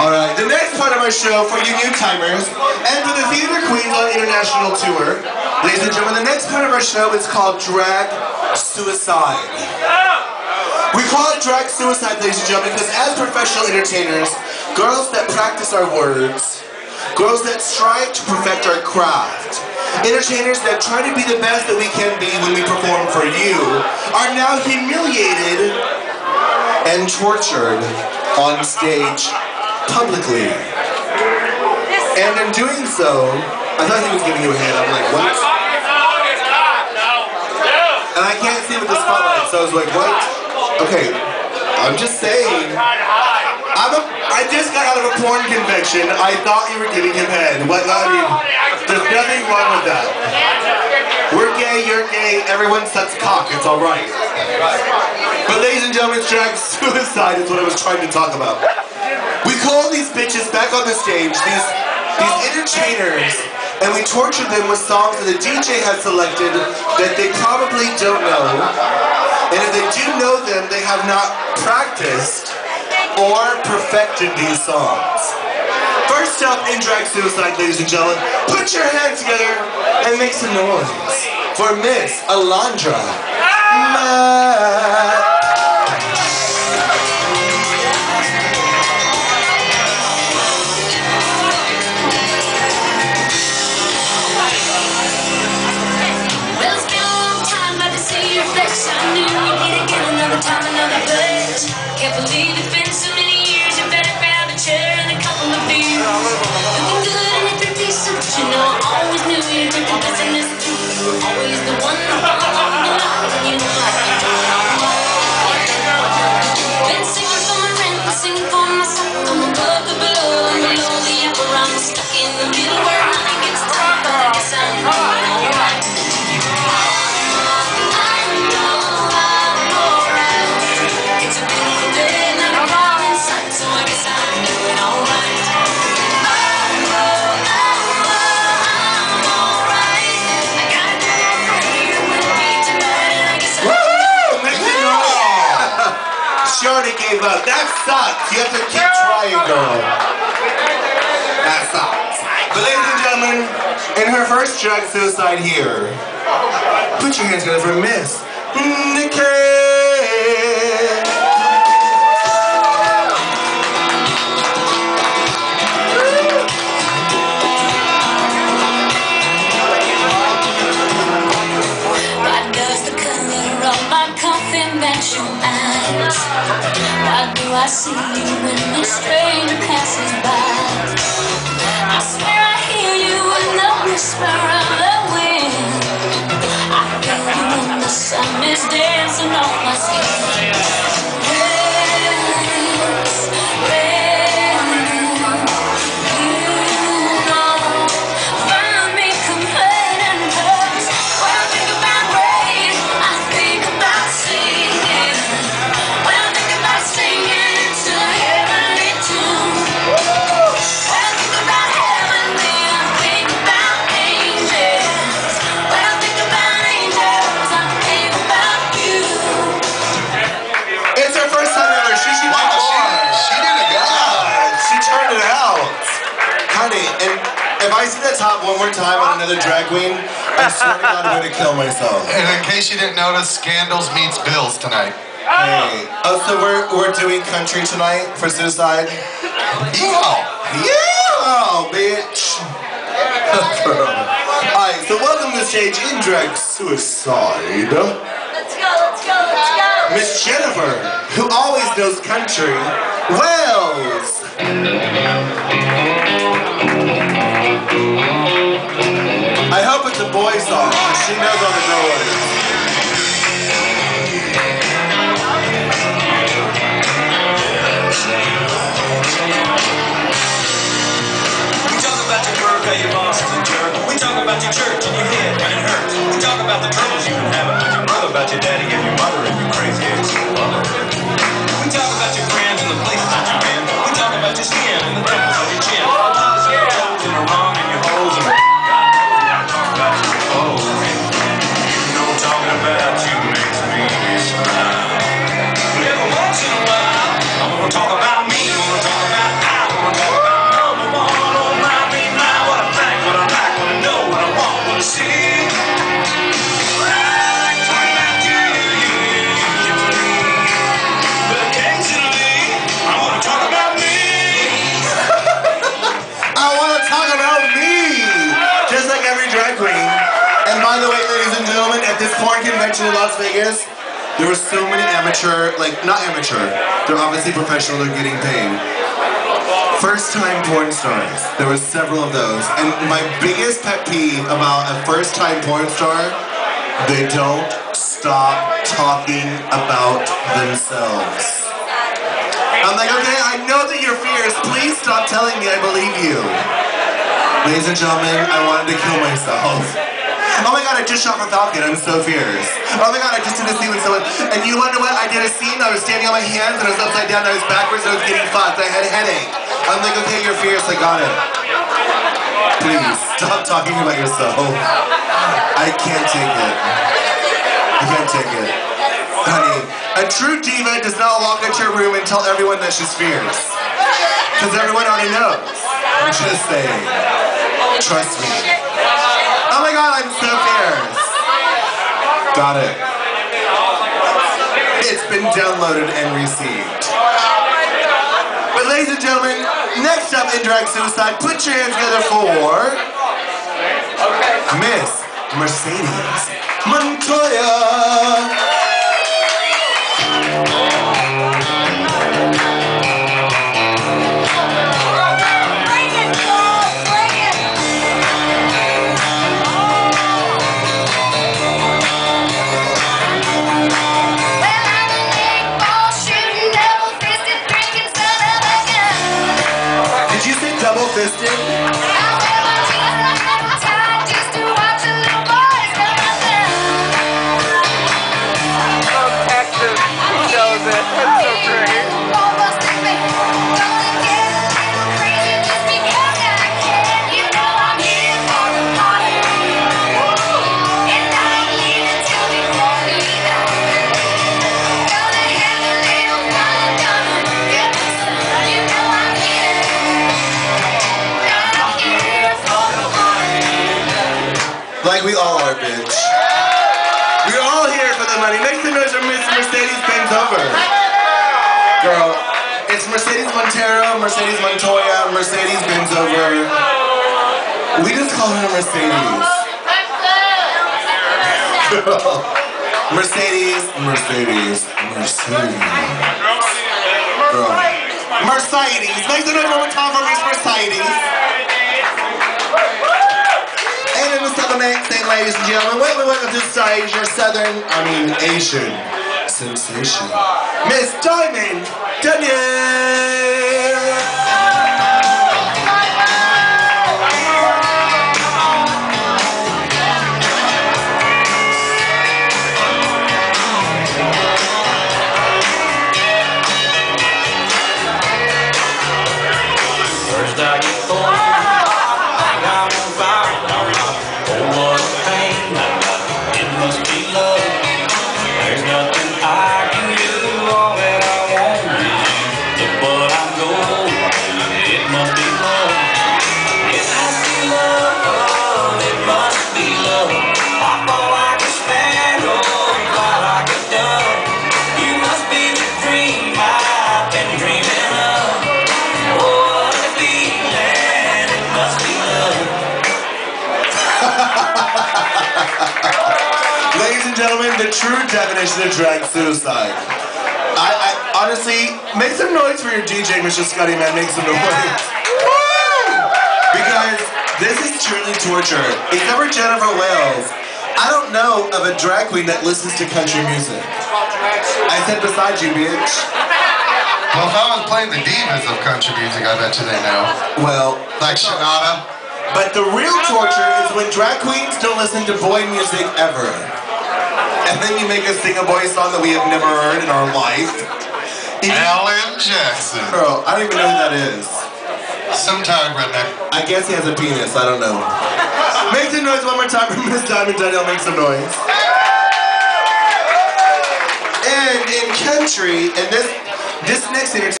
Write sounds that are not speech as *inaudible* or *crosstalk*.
Alright, the next part of our show for you new timers and for the theater queens on international tour. Ladies and gentlemen, the next part of our show is called Drag Suicide. We call it drag suicide, ladies and gentlemen, because as professional entertainers, girls that practice our words, girls that strive to perfect our craft, entertainers that try to be the best that we can be when we perform for you, are now humiliated and tortured on stage publicly. And in doing so, I thought he was giving you a hand. I'm like, what? And I can't see with the spotlight, so I was like, what? Okay, I'm just saying. I'm a, I just got out of a porn conviction. I thought you were giving him head. What? I mean, there's nothing wrong with that. We're gay, you're gay, everyone sucks cock. It's all right. But ladies and gentlemen, drag suicide is what I was trying to talk about. We call these bitches back on the stage, these these entertainers, and we torture them with songs that the DJ has selected that they probably don't know. And if they do know them, they have not practiced or perfected these songs. First up in Drag Suicide, ladies and gentlemen, put your hands together and make some noise for Miss Alandra Matt. Always the one up. That sucks. You have to keep trying, girl. That sucks. But ladies and gentlemen, in her first drag suicide here, put your hands together for Miss NikKay. I see you when a stranger passes by? I swear I hear you in the whisper of the more time on another drag queen, I swear to God, I'm gonna kill myself. And in case you didn't notice, Scandals meets Bills tonight. Hey. Oh, so we're we're doing country tonight for suicide? Yeehaw! Yeah, bitch. *laughs* Alright, so welcome to stage in drag suicide. Let's go, let's go, let's go. Miss Jennifer, who always knows country, Wells. She knows all the words. We talk about your work, how your boss is a jerk. We talk about your church and your head when it hurts. We talk about the troubles you can have with your brother, about your daddy and your mother and your porn convention in Las Vegas, there were so many amateur, like not amateur, they're obviously professional, they're getting paid. First time porn stars. There were several of those. And my biggest pet peeve about a first time porn star, they don't stop talking about themselves. I'm like, okay, I know that you're fierce. Please stop telling me I believe you. Ladies and gentlemen, I wanted to kill myself. Oh my god, I just shot my falcon. I'm so fierce. Oh my god, I just did a scene with someone. And you wonder what? I did a scene. I was standing on my hands and I was upside down. I was backwards. I was getting fucked. I had a headache. I'm like, okay, you're fierce. I got it. Please stop talking about yourself. I can't take it. I can't take it. Honey, a true diva does not walk into a room and tell everyone that she's fierce. Because everyone already knows. I'm just saying. Trust me. God, I'm so fierce. Got it. It's been downloaded and received. But ladies and gentlemen, next up in Drag Suicide, put your hands together for Miss Mercedes Montoya. We all are, bitch. We're all here for the money. Make some noise for Miss Mercedes bends over. Girl, it's Mercedes Monterro, Mercedes Montoya, Mercedes bends over. We just call her Mercedes. Girl. *laughs* Mercedes, Mercedes, Mercedes. Girl. Mercedes. More time for Miss Mercedes. And in the ladies and gentlemen, wait, wait, welcome to the stage, your southern, I mean Asian sensation, Miss Diamond Dunhill. The true definition of drag suicide. I, I honestly, make some noise for your DJ, Mr. Scotty Man. Make some noise. Woo! Because this is truly torture. Except for Jennifer Wales. I don't know of a drag queen that listens to country music. I said beside you, bitch. Well, if I was playing the divas of country music, I bet you they know. Well, Like Shanada. But the real torture is when drag queens don't listen to boy music ever. And then you make us sing a boy song that we have never heard in our life. If Alan Jackson. Girl, I don't even know who that is. Some tired redneck. I guess he has a penis, I don't know. Make some noise one more time for Miss Diamond Dunhill, make some noise. And in country, and this this next entertainment